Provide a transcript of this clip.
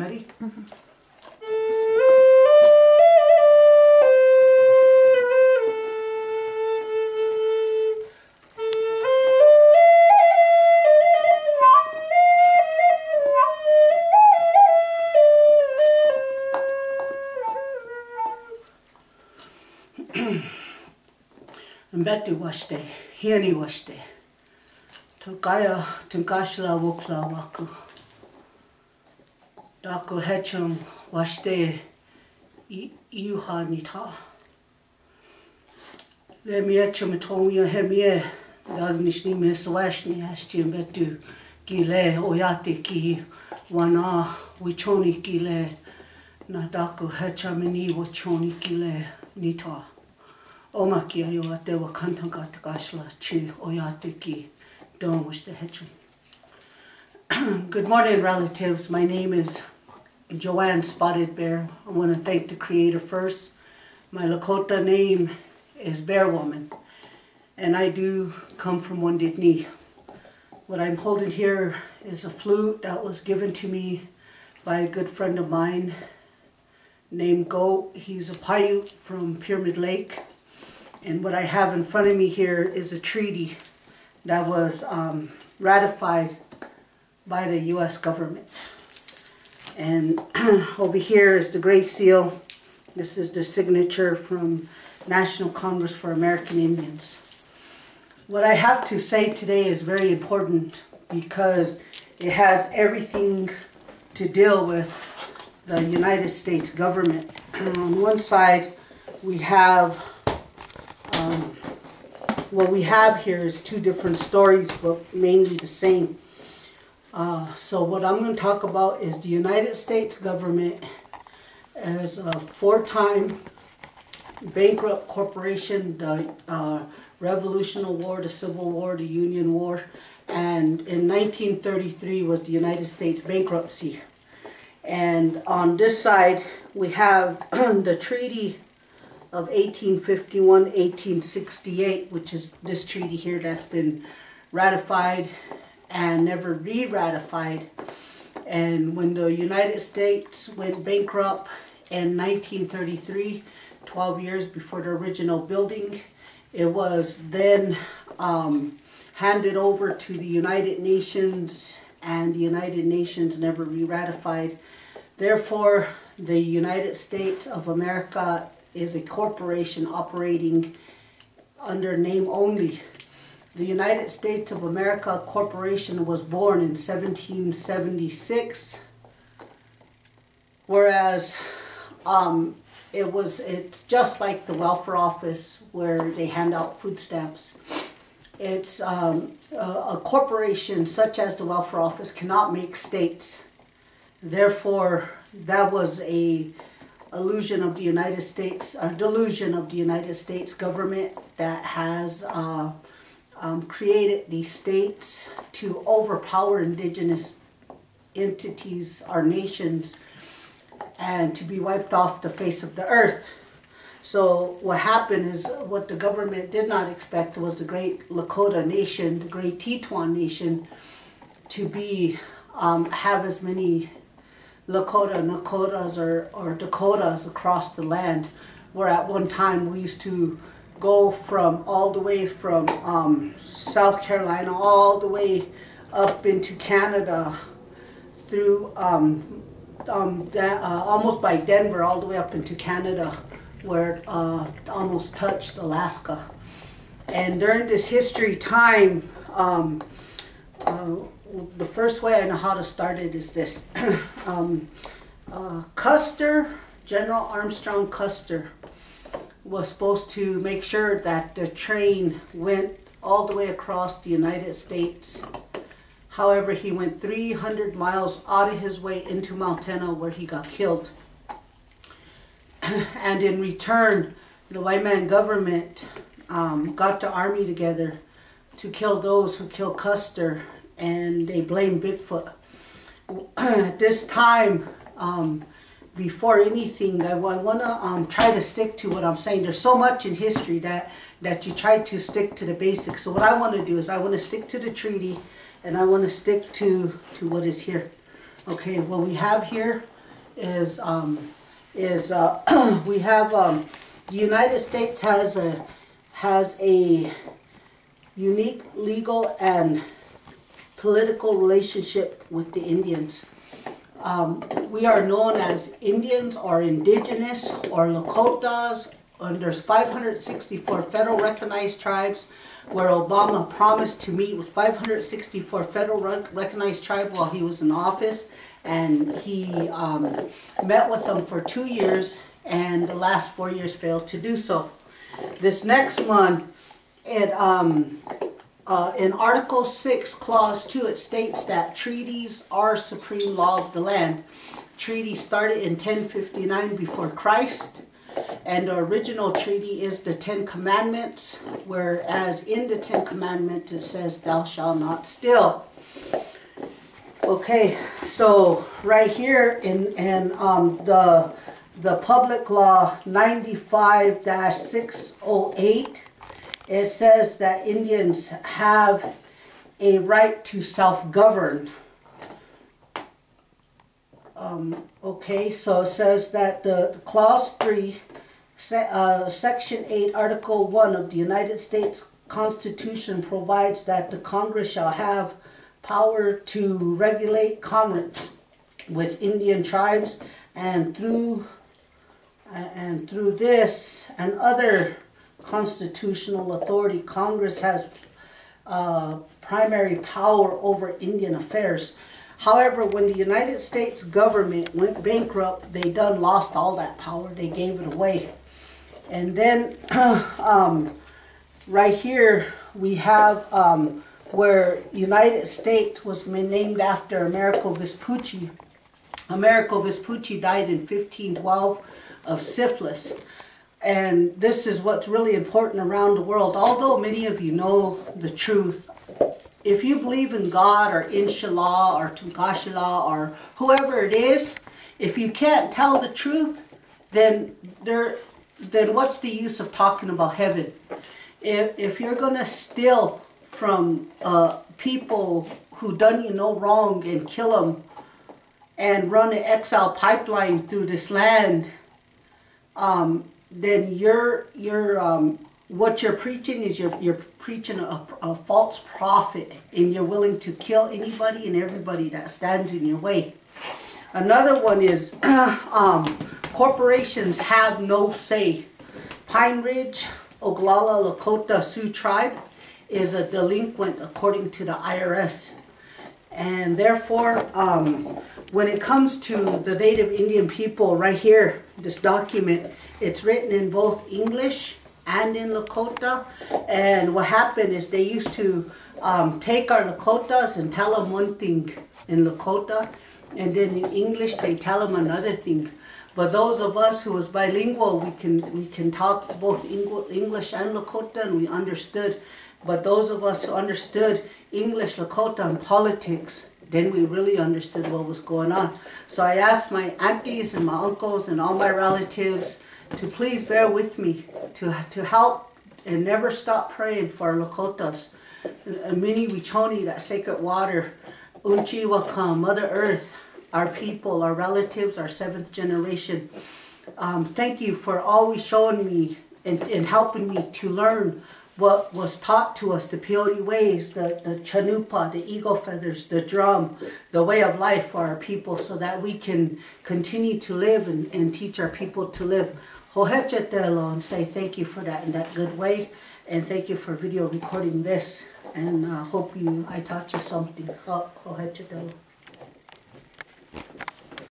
Ready? Mbetu washte, hieni washte. Tokaya tunkashla wukla waku. Dako hechum washte iuha nita. Le miechum tongia hemie. Dagnishni me swashni ashti mbetu gile oyate ki wana wichoni gile. Na dako hechamini wachoni gile nita. Oma ki ai o te wa kantanga te kashla chi o ya te ki don't wish to hit Good morning relatives. My name is Joann Spotted Bear. I want to thank the creator first. My Lakota name is Bear Woman and I do come from Knee. What I'm holding here is a flute that was given to me by a good friend of mine named Goat. He's a Paiute from Pyramid Lake and what I have in front of me here is a treaty that was um, ratified by the U.S. government. And over here is the Great Seal. This is the signature from National Congress for American Indians. What I have to say today is very important because it has everything to deal with the United States government. On one side, we have um, what we have here is two different stories, but mainly the same. Uh, so what I'm going to talk about is the United States government as a four-time bankrupt corporation, the uh, Revolutionary War, the Civil War, the Union War, and in 1933 was the United States bankruptcy. And on this side, we have the treaty of 1851-1868, which is this treaty here that's been ratified and never re-ratified. And when the United States went bankrupt in 1933, 12 years before the original building, it was then um, handed over to the United Nations and the United Nations never re-ratified. Therefore, the United States of America is a corporation operating under name only. The United States of America Corporation was born in 1776, whereas um, it was it's just like the welfare office where they hand out food stamps. It's um, a, a corporation such as the welfare office cannot make states. Therefore, that was a illusion of the United States, a delusion of the United States government that has uh, um, created these states to overpower indigenous entities, our nations, and to be wiped off the face of the earth. So what happened is what the government did not expect was the great Lakota nation, the great Teton nation, to be um, have as many Lakota, Nakotas, or, or Dakotas across the land, where at one time we used to go from all the way from um, South Carolina all the way up into Canada through um, um, uh, almost by Denver all the way up into Canada where it uh, almost touched Alaska. And during this history time, um, uh, the first way I know how to start it is this. um, uh, Custer, General Armstrong Custer, was supposed to make sure that the train went all the way across the United States. However, he went 300 miles out of his way into Montana where he got killed. and in return, the white man government um, got the army together to kill those who killed Custer and they blamed Bigfoot. At this time, um, before anything, I, I want to um, try to stick to what I'm saying. There's so much in history that, that you try to stick to the basics. So what I want to do is I want to stick to the treaty and I want to stick to, to what is here. Okay, what we have here is, um, is, uh, we have, um, the United States has a, has a unique legal and political relationship with the Indians. Um, we are known as Indians or indigenous or Lakotas, and there's 564 federal recognized tribes where Obama promised to meet with 564 federal rec- recognized tribes while he was in office, and he um, met with them for two years, and the last four years failed to do so. This next one, it um, uh, in Article 6, Clause 2, it states that treaties are supreme law of the land. Treaty started in 1059 before Christ, and the original treaty is the Ten Commandments, whereas in the Ten Commandments it says, Thou shalt not steal. Okay, so right here in, in um, the, the Public Law 95 608, it says that Indians have a right to self-govern. Um, okay, so it says that the, the clause three, se- uh, section eight, article one of the United States Constitution provides that the Congress shall have power to regulate commerce with Indian tribes and through and through this and other constitutional authority, Congress has uh, primary power over Indian affairs. However, when the United States government went bankrupt, they done lost all that power. They gave it away. And then um, right here we have um, where United States was named after Americo Vespucci. Americo Vespucci died in 1512 of syphilis. And this is what's really important around the world. Although many of you know the truth, if you believe in God or Inshallah or Tunkashallah or whoever it is, if you can't tell the truth, then there, then what's the use of talking about heaven? If, if you're going to steal from uh, people who done you no wrong and kill them and run an XL pipeline through this land, um, then you're you're um, what you're preaching is you're you're preaching a, a false prophet, and you're willing to kill anybody and everybody that stands in your way. Another one is um, corporations have no say. Pine Ridge, Oglala Lakota Sioux tribe is a delinquent according to the IRS. And therefore, um, when it comes to the Native Indian people, right here, this document, it's written in both English and in Lakota. And what happened is they used to um, take our Lakotas and tell them one thing in Lakota, and then in English they tell them another thing. But those of us who was bilingual, we can we can talk both English and Lakota, and we understood. But those of us who understood English, Lakota, and politics, then we really understood what was going on. So I asked my aunties and my uncles and all my relatives to please bear with me, to, to help and never stop praying for our Lakotas. Mini Wichoni, that sacred water, Unchiwaka, Mother Earth, our people, our relatives, our seventh generation. Um, thank you for always showing me and, and helping me to learn what was taught to us, the peyote ways, the, the chanupa, the eagle feathers, the drum, the way of life for our people so that we can continue to live and, and teach our people to live. Hohechetelo and say thank you for that in that good way. And thank you for video recording this. And uh, hope you I taught you something. Hohechetelo.